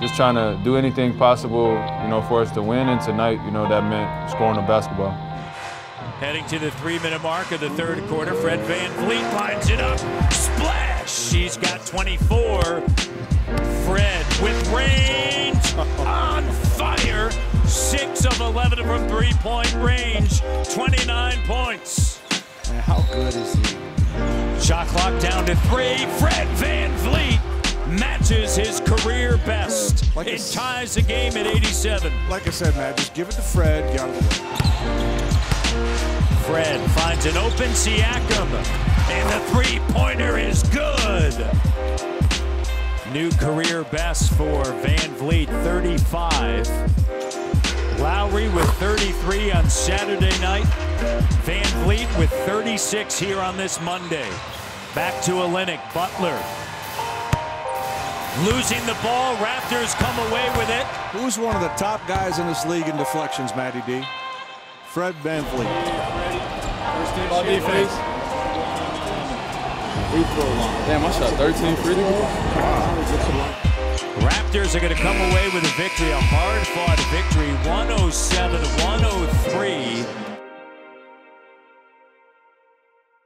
just trying to do anything possible, you know, for us to win. And tonight, you know, that meant scoring the basketball. Heading to the three-minute mark of the third quarter, Fred Van Vliet lines it up. Splash! He's got 24. Fred with range on fire. 6 of 11 from three-point range. 29 points. Man, how good is he? Shot clock down to three. Fred Van Like it ties the game at 87. Like I said, Matt, just give it to Fred. Get out of the way. Fred finds an open Siakam, and the three-pointer is good. New career best for VanVleet, 35. Lowry with 33 on Saturday night. Van Vliet with 36 here on this Monday. Back to Olynyk, Butler. Losing the ball, Raptors come away with it. Who's one of the top guys in this league in deflections, Matty D? Fred VanVleet. Ball defense. Free throw line. Damn, I shot 13 free throws. Raptors are going to come away with a victory, a hard-fought victory, 107 to